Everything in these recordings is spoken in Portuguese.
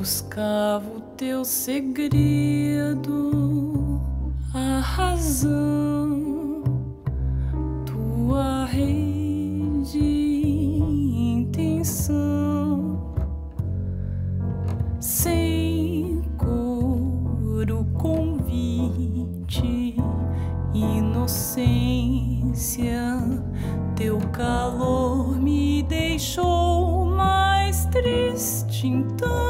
desvendava o teu segredo, a razão, tua rede intenção, sem coro convite, inocência, teu calor me deixou mais triste então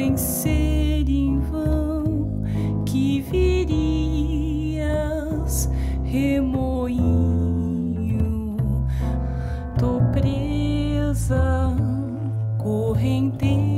convencer em vão que virias remoinho. Tô presa, correnteza,